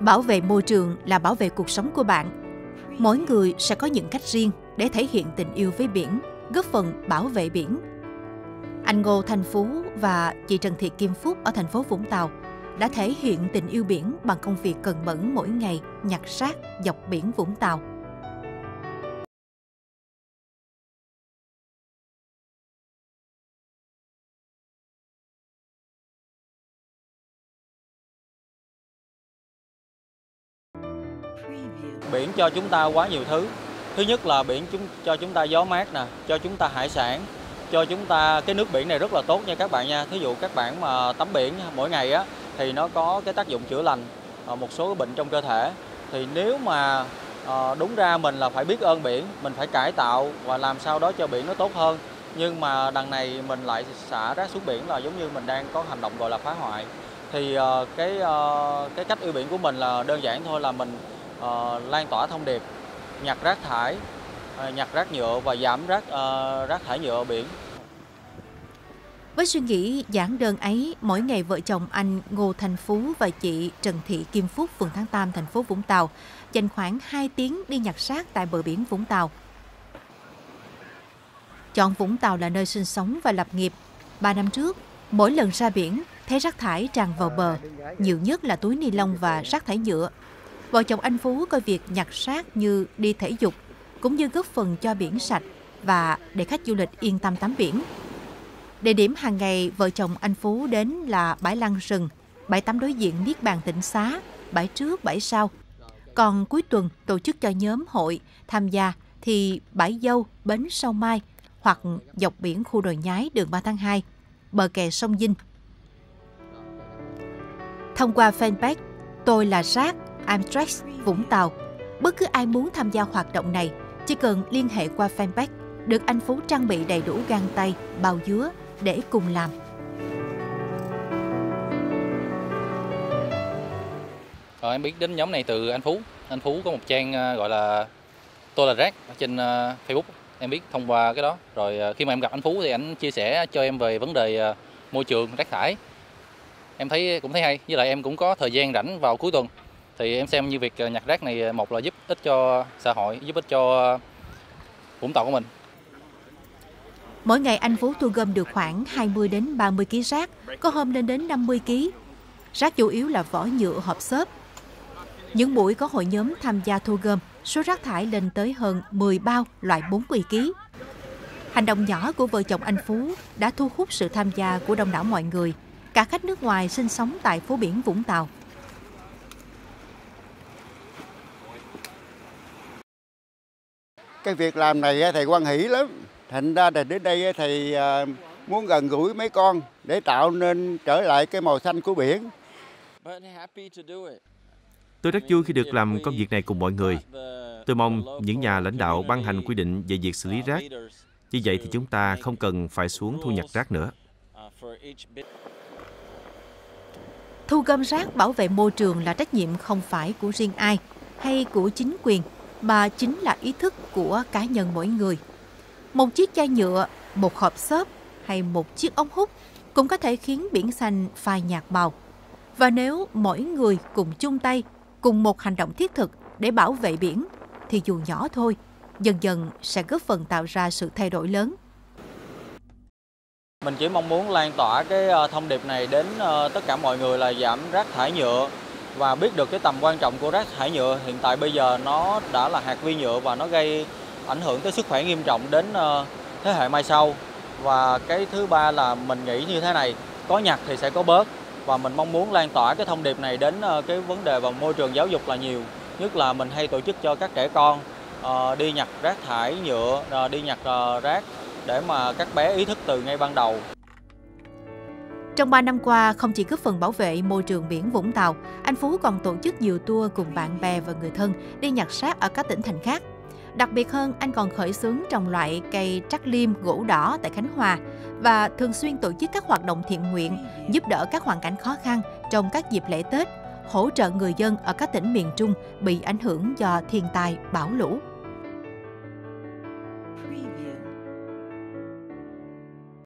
Bảo vệ môi trường là bảo vệ cuộc sống của bạn. Mỗi người sẽ có những cách riêng để thể hiện tình yêu với biển, góp phần bảo vệ biển. Anh Ngô Thành Phú và chị Trần Thị Kim Phúc ở thành phố Vũng Tàu đã thể hiện tình yêu biển bằng công việc cần mẫn mỗi ngày nhặt rác dọc biển Vũng Tàu. Biển cho chúng ta quá nhiều thứ. Thứ nhất là biển chúng cho chúng ta gió mát nè, cho chúng ta hải sản, cho chúng ta cái nước biển này rất là tốt nha các bạn nha. Thí dụ các bạn mà tắm biển mỗi ngày á thì nó có cái tác dụng chữa lành ờ, một số cái bệnh trong cơ thể. Thì nếu mà ờ, đúng ra mình là phải biết ơn biển, mình phải cải tạo và làm sao đó cho biển nó tốt hơn. Nhưng mà đằng này mình lại xả rác xuống biển là giống như mình đang có hành động gọi là phá hoại. Thì ờ, cái cái cách yêu biển của mình là đơn giản thôi là mình uh, lan tỏa thông điệp nhặt rác thải, uh, nhặt rác nhựa và giảm rác uh, rác thải nhựa ở biển. Với suy nghĩ giản đơn ấy, mỗi ngày vợ chồng anh Ngô Thành Phú và chị Trần Thị Kim Phúc, phường Tháng Tam, thành phố Vũng Tàu, dành khoảng 2 tiếng đi nhặt rác tại bờ biển Vũng Tàu. Chọn Vũng Tàu là nơi sinh sống và lập nghiệp. Ba năm trước, mỗi lần ra biển, thấy rác thải tràn vào bờ, nhiều nhất là túi ni lông và rác thải nhựa Vợ chồng anh Phú coi việc nhặt rác như đi thể dục, cũng như góp phần cho biển sạch và để khách du lịch yên tâm tắm biển. Địa điểm hàng ngày vợ chồng anh Phú đến là bãi lăng rừng, bãi tắm đối diện Niết Bàn tỉnh Xá, bãi trước, bãi sau. Còn cuối tuần tổ chức cho nhóm hội tham gia thì bãi dâu, bến sau mai hoặc dọc biển khu đồi nhái đường 3 tháng 2, bờ kè sông Dinh. Thông qua fanpage Tôi là rác Amtrak Vũng Tàu. Bất cứ ai muốn tham gia hoạt động này chỉ cần liên hệ qua fanpage, được anh Phú trang bị đầy đủ găng tay, bao dứa để cùng làm. Rồi, em biết đến nhóm này từ anh Phú. Anh Phú có một trang ờ, gọi là tôi là rác ở trên ờ, Facebook. Em biết thông qua cái đó. Rồi khi mà em gặp anh Phú thì anh chia sẻ cho em về vấn đề môi trường rác thải. Em thấy cũng thấy hay. Với lại em cũng có thời gian rảnh vào cuối tuần thì em xem như việc ờ, nhặt rác này ờ, một là giúp ích cho xã hội giúp ích cho Vũng Tàu của mình Mỗi ngày anh Phú thu gom được khoảng 20 đến 30 kg rác, có hôm lên đến 50 kg. Rác chủ yếu là vỏ nhựa hộp xốp. Những buổi có hội nhóm tham gia thu gom, số rác thải lên tới hơn 10 bao loại 40 kg. Hành động nhỏ của vợ chồng anh Phú đã thu hút sự tham gia của đông đảo mọi người, cả khách nước ngoài sinh sống tại phố biển Vũng Tàu. Cái việc làm này thầy quan hỷ lắm thành ra là đến đây thầy à, muốn gần gũi mấy con để tạo nên trở lại cái màu xanh của biển Tôi rất vui khi được làm công việc này cùng mọi người. Tôi mong những nhà lãnh đạo ban hành quy định về việc xử lý rác. Như vậy thì chúng ta không cần phải xuống thu nhặt rác nữa. Thu gom rác bảo vệ môi trường là trách nhiệm không phải của riêng ai hay của chính quyền mà chính là ý thức của cá nhân mỗi người. Một chiếc chai nhựa, một hộp xốp hay một chiếc ống hút cũng có thể khiến biển xanh phai nhạt màu. Và nếu mỗi người cùng chung tay, cùng một hành động thiết thực để bảo vệ biển, thì dù nhỏ thôi, dần dần sẽ góp phần tạo ra sự thay đổi lớn. Mình chỉ mong muốn lan tỏa cái ờ, thông điệp này đến ờ, tất cả mọi người là giảm rác thải nhựa và biết được cái tầm quan trọng của rác thải nhựa, hiện tại bây giờ nó đã là hạt vi nhựa và nó gây ảnh hưởng tới sức khỏe nghiêm trọng đến ờ, thế hệ mai sau. Và cái thứ ba là mình nghĩ như thế này, có nhặt thì sẽ có bớt. Và mình mong muốn lan tỏa cái thông điệp này đến ờ, cái vấn đề và môi trường giáo dục là nhiều. Nhất là mình hay tổ chức cho các trẻ con ờ, đi nhặt rác thải nhựa đi nhặt rác để mà các bé ý thức từ ngay ban đầu trong 3 năm qua, không chỉ góp phần bảo vệ môi trường biển Vũng Tàu, anh Phú còn tổ chức nhiều tour cùng bạn bè và người thân đi nhặt xác ở các tỉnh thành khác. Đặc biệt hơn, anh còn khởi xướng trồng loại cây trắc liêm gỗ đỏ tại Khánh Hòa và thường xuyên tổ chức các hoạt động thiện nguyện, giúp đỡ các hoàn cảnh khó khăn trong các dịp lễ Tết, hỗ trợ người dân ở các tỉnh miền Trung bị ảnh hưởng do thiên tai, bão lũ.